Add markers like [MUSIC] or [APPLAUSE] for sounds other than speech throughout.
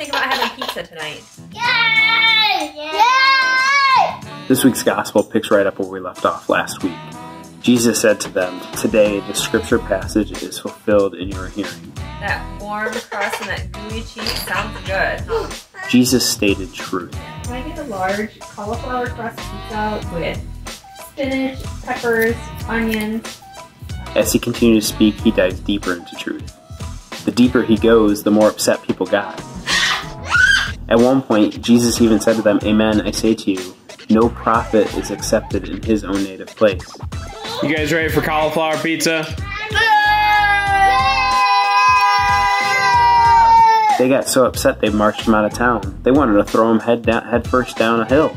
think about having pizza tonight? Yay! Yay! This week's gospel picks right up where we left off last week. Jesus said to them, Today the scripture passage is fulfilled in your hearing. That warm crust and that gooey cheese sounds good. huh? Jesus stated truth. Can I get a large cauliflower crust pizza with spinach, peppers, onions? As he continued to speak, he dives deeper into truth. The deeper he goes, the more upset people got. At one point, Jesus even said to them, Amen, I say to you, no prophet is accepted in his own native place. You guys ready for cauliflower pizza? They got so upset they marched him out of town. They wanted to throw him head, down, head first down a hill.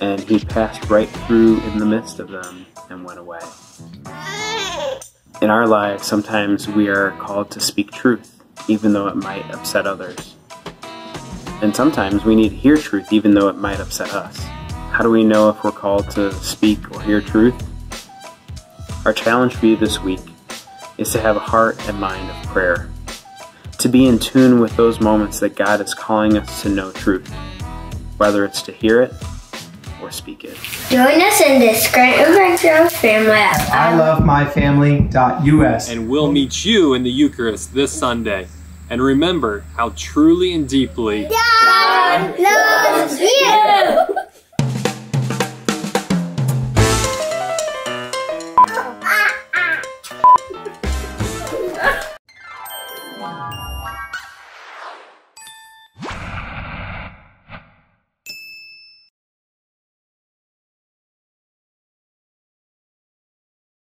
And he passed right through in the midst of them and went away. In our lives, sometimes we are called to speak truth, even though it might upset others. And sometimes we need to hear truth, even though it might upset us. How do we know if we're called to speak or hear truth? Our challenge for you this week is to have a heart and mind of prayer, to be in tune with those moments that God is calling us to know truth, whether it's to hear it or speak it. Join us in this Scranton adventure Family at I love my family.us. And we'll meet you in the Eucharist this Sunday. And remember how truly and deeply God, God loves you. Wow. [LAUGHS]